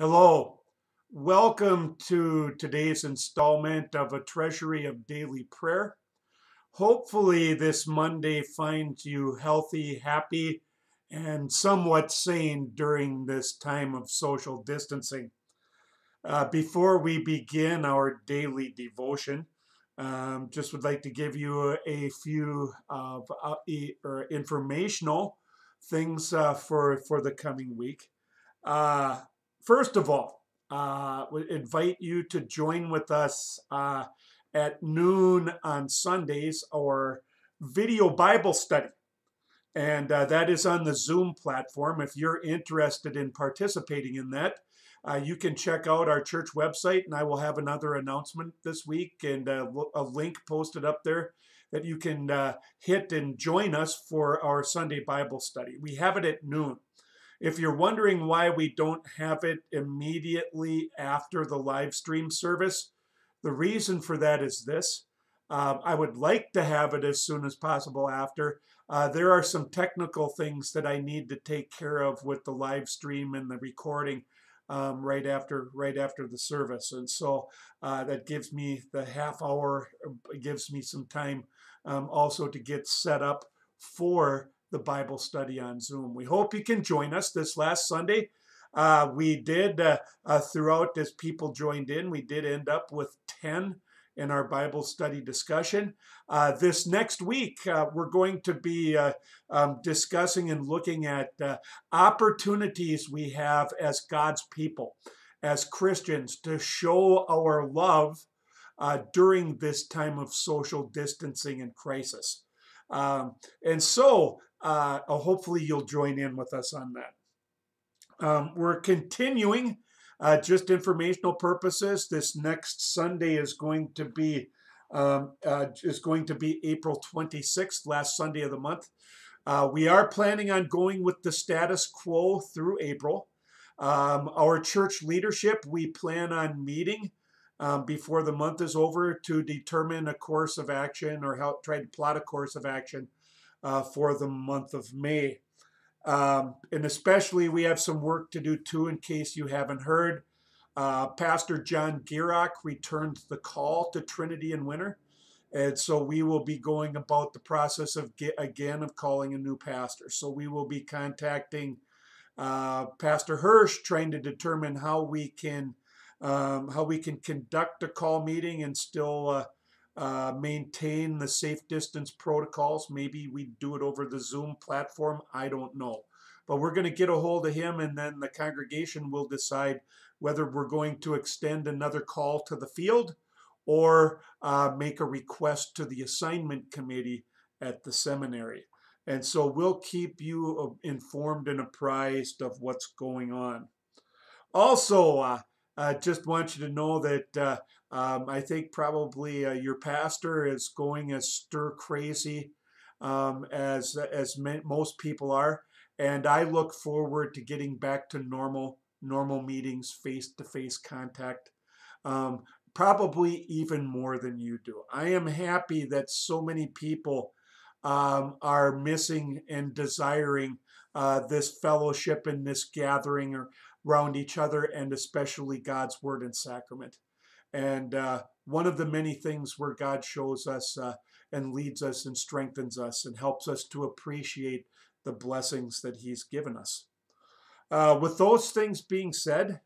Hello. Welcome to today's installment of a Treasury of Daily Prayer. Hopefully, this Monday finds you healthy, happy, and somewhat sane during this time of social distancing. Uh, before we begin our daily devotion, um, just would like to give you a, few of uh, e- or informational things uh, for for the coming week. Uh, first of all, uh, we invite you to join with us uh, at noon on Sundays or video Bible study. And uh, that is on the Zoom platform. If you're interested in participating in that, uh, you can check out our church website, and I will have another announcement this week and a, a link posted up there that you can uh, hit and join us for our Sunday Bible study. We have it at noon. If you're wondering why we don't have it immediately after the live stream service, the reason for that is this. Uh, I would like to have it as soon as possible after. Uh, there are some technical things that I need to take care of with the live stream and the recording um, right after right after the service, and so uh, that gives me the half hour. Gives me some time um, also to get set up for the Bible study on Zoom. We hope you can join us this last Sunday. Uh, we did, uh, uh, throughout as people joined in, we did end up with 10 in our Bible study discussion. Uh, this next week, uh, we're going to be uh, um, discussing and looking at opportunities we have as God's people, as Christians, to show our love during this time of social distancing and crisis. Um, and so, uh, hopefully, you'll join in with us on that. Um, we're continuing, uh, just informational purposes. This next Sunday is going to be um, uh, is going to be April 26th, last Sunday of the month. Uh, we are planning on going with the status quo through April. Um, our church leadership, we plan on meeting um, before the month is over to determine a course of action or help try to plot a course of action uh, for the month of May. Um, and especially, we have some work to do too, in case you haven't heard. Uh, Pastor John Gierach returned the call to Trinity in Winner. And so we will be going about the process of get, again of calling a new pastor. So we will be contacting uh, Pastor Hirsch, trying to determine how we can um, how we can conduct a call meeting and still uh, uh, maintain the safe distance protocols. Maybe we do it over the Zoom platform. I don't know. But we're going to get a hold of him, and then the congregation will decide whether we're going to extend another call to the field or uh, make a request to the assignment committee at the seminary. And so we'll keep you uh, informed and apprised of what's going on. Also, uh, uh, just want you to know that uh, um, I think probably uh, your pastor is going as stir crazy um, as as most people are, and I look forward to getting back to normal normal meetings, face to face contact. Um, probably even more than you do. I am happy that so many people um, are missing and desiring uh, this fellowship and this gathering or around each other and especially God's word and sacrament. And uh, one of the many things where God shows us uh, and leads us and strengthens us and helps us to appreciate the blessings that He's given us. Uh, with those things being said,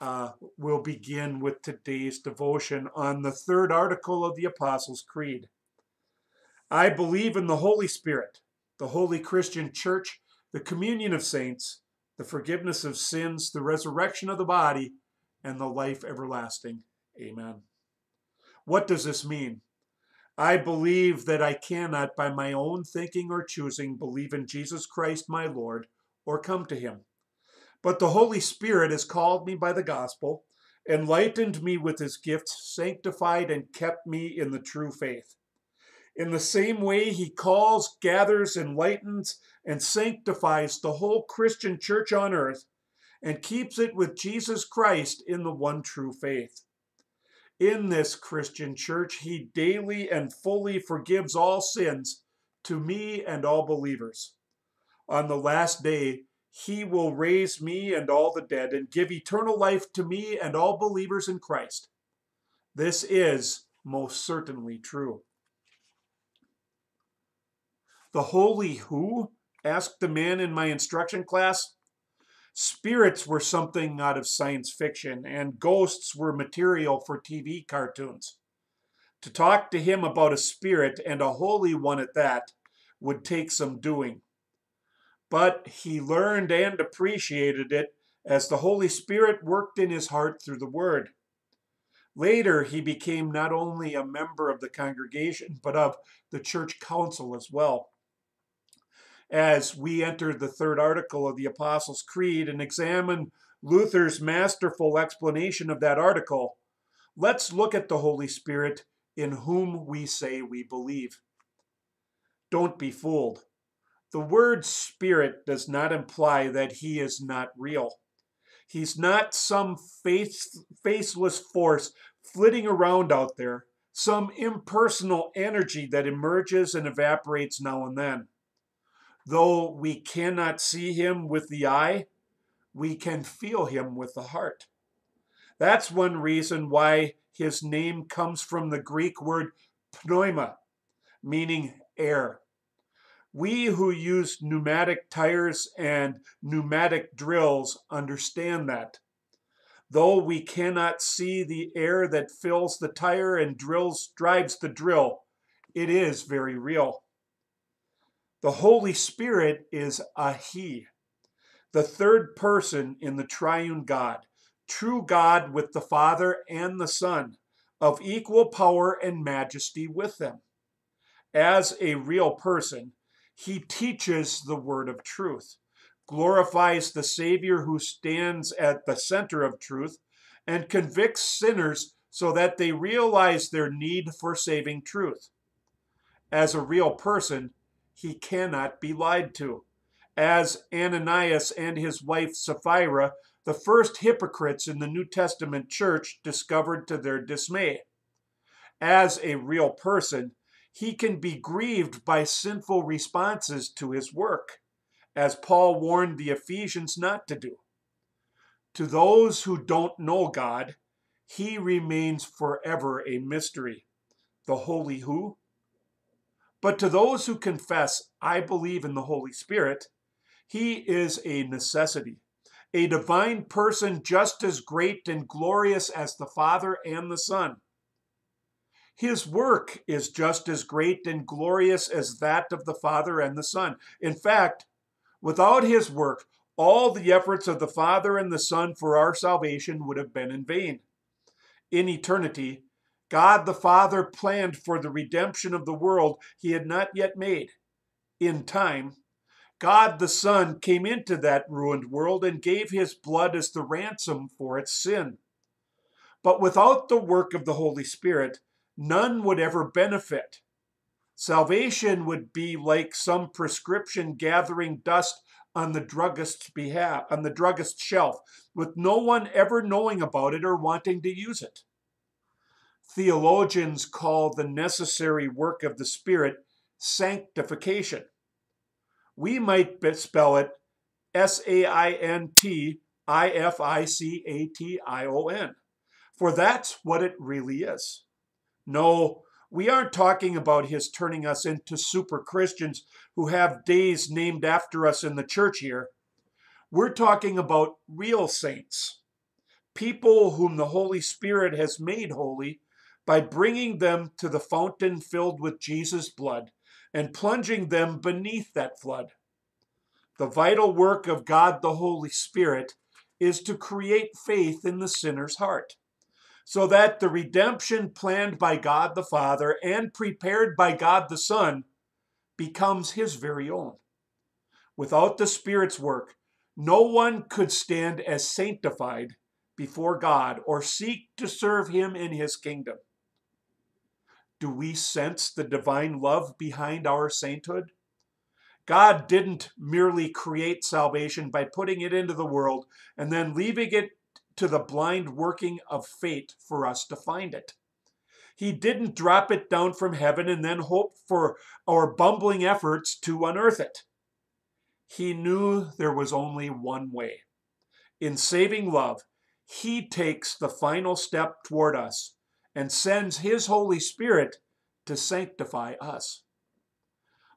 uh, we'll begin with today's devotion on the third article of the Apostles' Creed. I believe in the Holy Spirit, the holy Christian Church, the communion of saints the forgiveness of sins, the resurrection of the body, and the life everlasting. Amen. What does this mean? I believe that I cannot, by my own thinking or choosing, believe in Jesus Christ my Lord or come to him. But the Holy Spirit has called me by the gospel, enlightened me with his gifts, sanctified and kept me in the true faith. In the same way, he calls, gathers, enlightens, and sanctifies the whole Christian church on earth and keeps it with Jesus Christ in the one true faith. In this Christian church, he daily and fully forgives all sins to me and all believers. On the last day, he will raise me and all the dead and give eternal life to me and all believers in Christ. This is most certainly true. The holy who? asked the man in my instruction class. Spirits were something out of science fiction, and ghosts were material for TV cartoons. To talk to him about a spirit, and a holy one at that, would take some doing. But he learned and appreciated it as the Holy Spirit worked in his heart through the Word. Later, he became not only a member of the congregation, but of the church council as well as we enter the third article of the Apostles' Creed and examine Luther's masterful explanation of that article, let's look at the Holy Spirit in whom we say we believe. Don't be fooled. The word spirit does not imply that he is not real. He's not some face, faceless force flitting around out there, some impersonal energy that emerges and evaporates now and then. Though we cannot see him with the eye, we can feel him with the heart. That's one reason why his name comes from the Greek word pneuma, meaning air. We who use pneumatic tires and pneumatic drills understand that. Though we cannot see the air that fills the tire and drills drives the drill, it is very real. The Holy Spirit is a He, the third person in the triune God, true God with the Father and the Son, of equal power and majesty with them. As a real person, he teaches the word of truth, glorifies the Savior who stands at the center of truth, and convicts sinners so that they realize their need for saving truth. As a real person, he cannot be lied to. As Ananias and his wife Sapphira, the first hypocrites in the New Testament church, discovered to their dismay. As a real person, he can be grieved by sinful responses to his work, as Paul warned the Ephesians not to do. To those who don't know God, he remains forever a mystery. The holy who? But to those who confess, I believe in the Holy Spirit, he is a necessity, a divine person just as great and glorious as the Father and the Son. His work is just as great and glorious as that of the Father and the Son. In fact, without his work, all the efforts of the Father and the Son for our salvation would have been in vain. In eternity, God the Father planned for the redemption of the world he had not yet made. In time, God the Son came into that ruined world and gave his blood as the ransom for its sin. But without the work of the Holy Spirit, none would ever benefit. Salvation would be like some prescription gathering dust on the druggist's behalf, on the druggist's shelf, with no one ever knowing about it or wanting to use it theologians call the necessary work of the Spirit sanctification. We might spell it S A I N T I F I C A T I O N, for that's what it really is. No, we aren't talking about his turning us into super Christians who have days named after us in the church here. We're talking about real saints, people whom the Holy Spirit has made holy by bringing them to the fountain filled with Jesus' blood and plunging them beneath that flood. The vital work of God the Holy Spirit is to create faith in the sinner's heart, so that the redemption planned by God the Father and prepared by God the Son becomes his very own. Without the Spirit's work, no one could stand as sanctified before God or seek to serve him in his kingdom. Do we sense the divine love behind our sainthood? God didn't merely create salvation by putting it into the world and then leaving it to the blind working of fate for us to find it. He didn't drop it down from heaven and then hope for our bumbling efforts to unearth it. He knew there was only one way. In saving love, he takes the final step toward us and sends his Holy Spirit to sanctify us.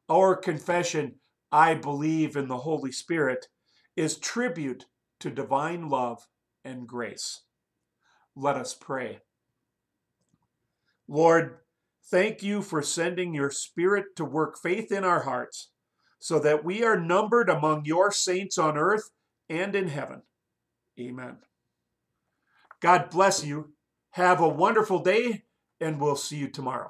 Our confession, I believe in the Holy Spirit, is tribute to divine love and grace. Let us pray. Lord, thank you for sending your Spirit to work faith in our hearts so that we are numbered among your saints on earth and in heaven. Amen. God bless you. Have a wonderful day, and we'll see you tomorrow.